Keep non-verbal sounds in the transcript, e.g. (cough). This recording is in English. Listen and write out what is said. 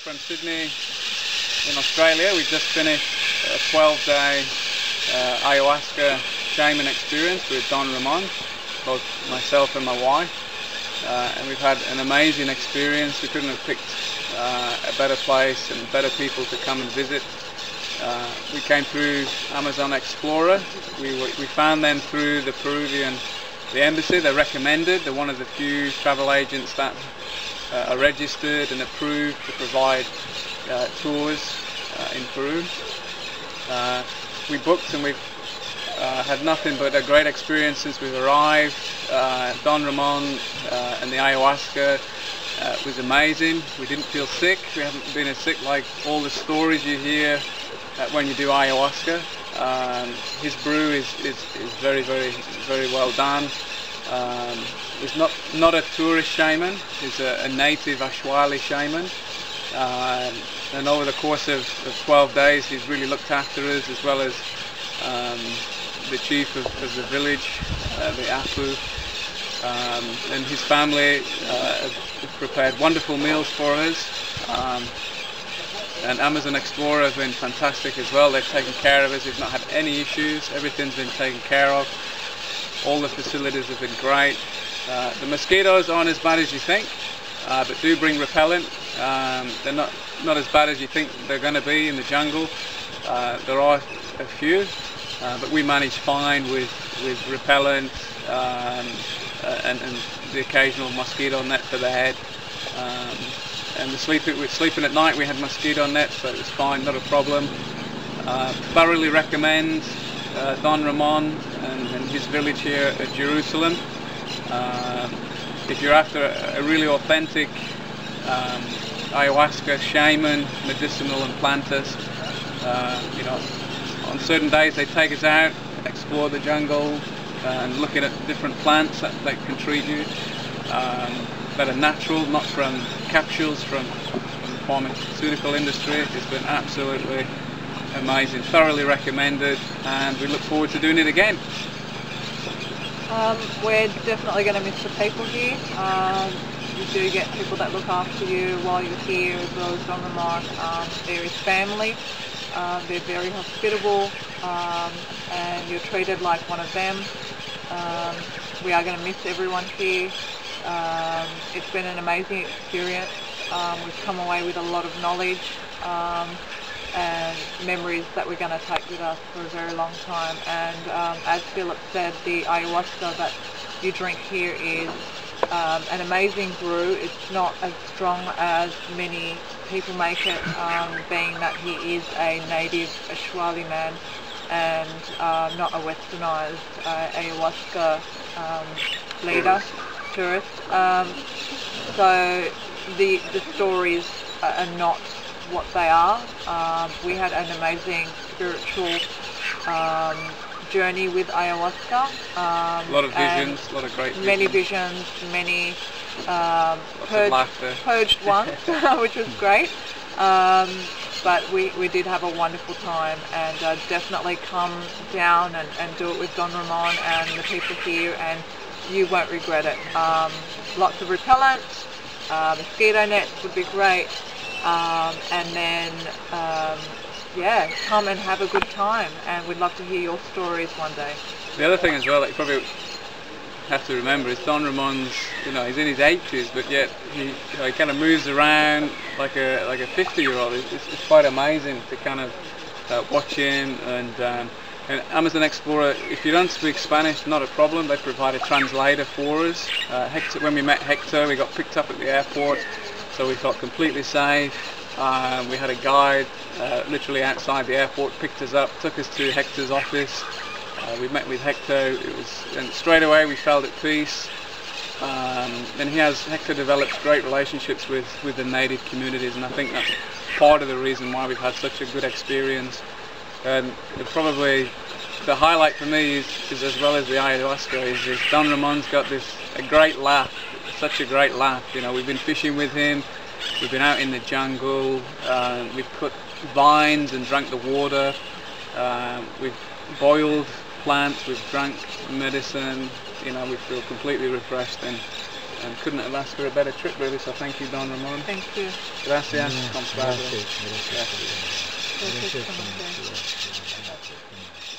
from Sydney in Australia. We've just finished a 12-day uh, ayahuasca shaman experience with Don Ramon, both myself and my wife. Uh, and we've had an amazing experience. We couldn't have picked uh, a better place and better people to come and visit. Uh, we came through Amazon Explorer. We, we found them through the Peruvian the embassy. They're recommended. They're one of the few travel agents that are registered and approved to provide uh, tours uh, in Peru. Uh, we booked and we've uh, had nothing but a great experience since we've arrived. Uh, Don Ramon and the ayahuasca was amazing. We didn't feel sick. We haven't been as sick like all the stories you hear when you do ayahuasca. Um, his brew is, is, is very, very, very well done. Um, he's not, not a tourist shaman, he's a, a native Ashwali shaman. Um, and over the course of, of, 12 days he's really looked after us as well as um, the chief of, of the village, uh, the Apu. Um, and his family uh, have prepared wonderful meals for us. Um, and Amazon Explorer has been fantastic as well. They've taken care of us. We've not had any issues. Everything's been taken care of. All the facilities have been great. Uh, the mosquitoes aren't as bad as you think, uh, but do bring repellent. Um, they're not, not as bad as you think they're going to be in the jungle. Uh, there are a few, uh, but we manage fine with, with repellent um, uh, and, and, the occasional mosquito net for the head. Um, and the sleeping, sleeping at night we had mosquito nets so it was fine, not a problem. Uh, thoroughly recommend uh, Don Ramon and, and, his village here at Jerusalem. Uh, if you're after a, really authentic um, ayahuasca shaman, medicinal and plantist, uh, you know, on certain days they take us out, explore the jungle, and looking at different plants that, that can treat you. Um, that are natural, not from capsules from, from the pharmaceutical industry. It's been absolutely amazing, thoroughly recommended, and we look forward to doing it again. Um, we're definitely going to miss the people here. Um, you do get people that look after you while you're here, as well as Don Ramon. Um, there is family. Uh, they're very hospitable, um, and you're treated like one of them. Um, we are going to miss everyone here. Um, it's been an amazing experience. Um, we've come away with a lot of knowledge um, and memories that we're going to take with us for a very long time. And um, as Philip said, the ayahuasca that you drink here is um, an amazing brew. It's not as strong as many people make it, um, being that he is a native Ashwali man and uh, not a westernized uh, ayahuasca leader tourist. Um, so the the stories are not what they are. Um, we had an amazing spiritual um, journey with ayahuasca. Um, a lot of visions, a lot of great Many visions, many um, purged, purged (laughs) ones, (laughs) which was great. Um, but we, we did have a wonderful time and uh, definitely come down and, and do it with Don Ramon and the people here and you won't regret it. Um, lots of repellent, uh, mosquito nets would be great, um, and then um, yeah, come and have a good time. And we'd love to hear your stories one day. The other thing as well that you probably have to remember is Don Ramon's, you know, he's in his 80s, but yet he, you know, he kind of moves around like a like a 50 year old. It's, it's, quite amazing to kind of uh, watch him and um, and Amazon Explorer, if you don't speak Spanish, not a problem. They provide a translator for us. Uh, Hector, when we met Hector, we got picked up at the airport, so we felt completely safe. Um, we had a guide uh, literally outside the airport, picked us up, took us to Hector's office. Uh, we met with Hector. It was, and straight away we felt at peace. Um, and he has Hector develops great relationships with with the native communities, and I think that's part of the reason why we've had such a good experience and probably the highlight for me is, is as well as the ayahuasca is, is Don Ramon's got this a great laugh, such a great laugh. You know, we've been fishing with him, we've been out in the jungle, uh, we've cut vines and drank the water, uh, we've boiled plants, we've drank medicine. You know, we feel completely refreshed and and couldn't have asked for a better trip really. So thank you, Don Ramon. Thank you. Gracias, Mm, compadre. gracias, gracias. Gracias. Gracias, Gracias, compadre. compadre.